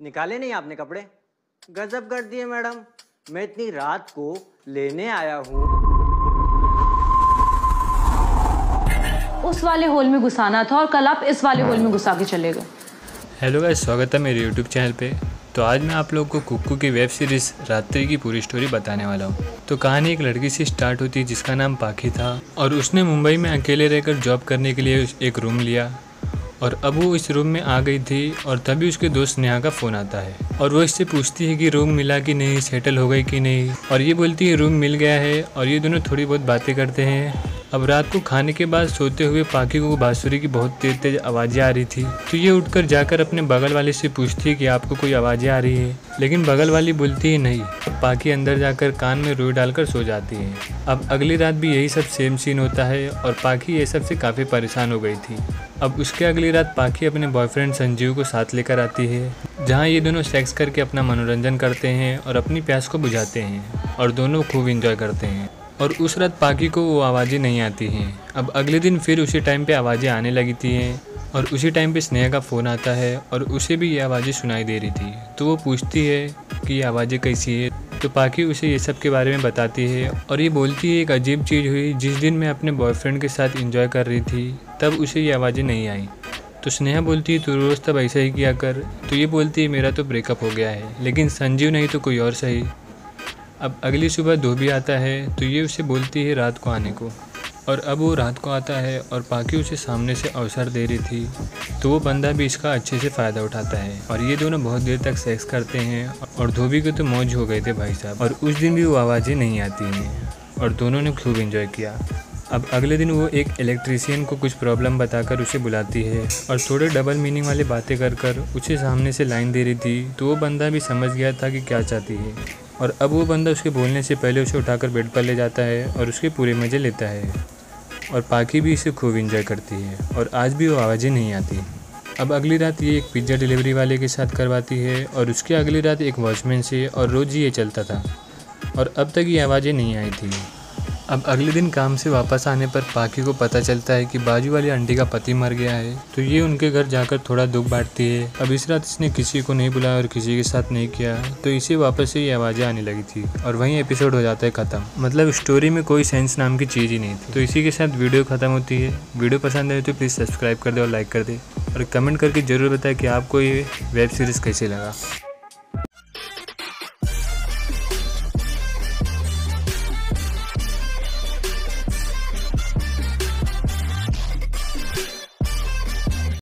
निकाले नहीं आपने कपड़े? गजब कर दिए मैडम। मैं इतनी रात को लेने आया हूँ। उस वाले होल में घुसाना था और कल आप इस वाले होल में घुसा के चले गए। हेलो गाइस स्वागत है मेरे यूट्यूब चैनल पे। तो आज मैं आप लोगों को कुक्कू की वेब सीरीज़ रात्रि की पूरी स्टोरी बताने वाला हूँ। तो कहानी एक लड़की से स्टार्ट होती है जिसका नाम पाखी था। और उसने मुंबई में अकेले रहकर जॉब करने के लिए एक रूम लिया। और अब वो इस रूम में आ गई थी और तभी उसके दोस्त नेहा का फ़ोन आता है। और वो इससे पूछती है कि रूम मिला कि नहीं सेटल हो गई कि नहीं? और ये बोलती है, रूम मिल गया है। और ये दोनों थोड़ी बहुत बातें करते हैं। अब रात को खाने के बाद सोते हुए पाखी को बांसुरी की बहुत तेज तेज आवाज़ें आ रही थी। तो ये उठकर जाकर अपने बगल वाले से पूछती है कि आपको कोई आवाज़ें आ रही है? लेकिन बगल वाली बोलती है, नहीं। पाखी अंदर जाकर कान में रोई डालकर सो जाती है। अब अगली रात भी यही सब सेम सीन होता है और पाखी ये सबसे काफ़ी परेशान हो गई थी। अब उसके अगली रात पाखी अपने बॉयफ्रेंड संजीव को साथ लेकर आती है, जहाँ ये दोनों सेक्स करके अपना मनोरंजन करते हैं और अपनी प्यास को बुझाते हैं और दोनों खूब इंजॉय करते हैं। और उस रात पाकी को वो आवाज़ें नहीं आती हैं। अब अगले दिन फिर उसी टाइम पे आवाज़ें आने लगी थी हैं और उसी टाइम पे स्नेहा का फ़ोन आता है और उसे भी ये आवाज़ें सुनाई दे रही थी। तो वो पूछती है कि ये आवाज़ें कैसी है? तो पाकि उसे ये सब के बारे में बताती है और ये बोलती है एक अजीब चीज़ हुई, जिस दिन मैं अपने बॉयफ्रेंड के साथ इंजॉय कर रही थी, तब उसे ये आवाज़ें नहीं आई। तो स्नेहा बोलती है, तू रोज़ तब ऐसा ही किया कर। तो ये बोलती है, मेरा तो ब्रेकअप हो गया है, लेकिन संजीव नहीं तो कोई और सही। अब अगली सुबह धोबी आता है तो ये उसे बोलती है रात को आने को। और अब वो रात को आता है और पाकि उसे सामने से अवसर दे रही थी तो वो बंदा भी इसका अच्छे से फ़ायदा उठाता है। और ये दोनों बहुत देर तक सेक्स करते हैं और धोबी के तो मौज हो गए थे भाई साहब। और उस दिन भी वो आवाज़ें नहीं आती हैं और दोनों ने खूब इन्जॉय किया। अब अगले दिन वो एक इलेक्ट्रीशियन को कुछ प्रॉब्लम बताकर उसे बुलाती है और थोड़े डबल मीनिंग वाली बातें कर कर उसे सामने से लाइन दे रही थी तो वो बंदा भी समझ गया था कि क्या चाहती है। और अब वो बंदा उसके बोलने से पहले उसे उठाकर बेड पर ले जाता है और उसके पूरे मज़े लेता है। और पाकि भी इसे खूब इंजॉय करती है और आज भी वो आवाज़ें नहीं आती। अब अगली रात ये एक पिज़्ज़ा डिलीवरी वाले के साथ करवाती है और उसके अगली रात एक वॉचमैन से और रोज़ ये चलता था। और अब तक ये आवाज़ें नहीं आई थी। अब अगले दिन काम से वापस आने पर पाकी को पता चलता है कि बाजू वाली आंटी का पति मर गया है तो ये उनके घर जाकर थोड़ा दुख बांटती है। अब इस रात इसने किसी को नहीं बुलाया और किसी के साथ नहीं किया तो इसे वापस से ये आवाज़ें आने लगी थी, और वहीं एपिसोड हो जाता है ख़त्म। मतलब स्टोरी में कोई सेंस नाम की चीज़ ही नहीं थी। तो इसी के साथ वीडियो ख़त्म होती है। वीडियो पसंद आए तो प्लीज़ सब्सक्राइब कर दे और लाइक कर दे, और कमेंट करके ज़रूर बताएँ कि आपको ये वेब सीरीज़ कैसे लगा।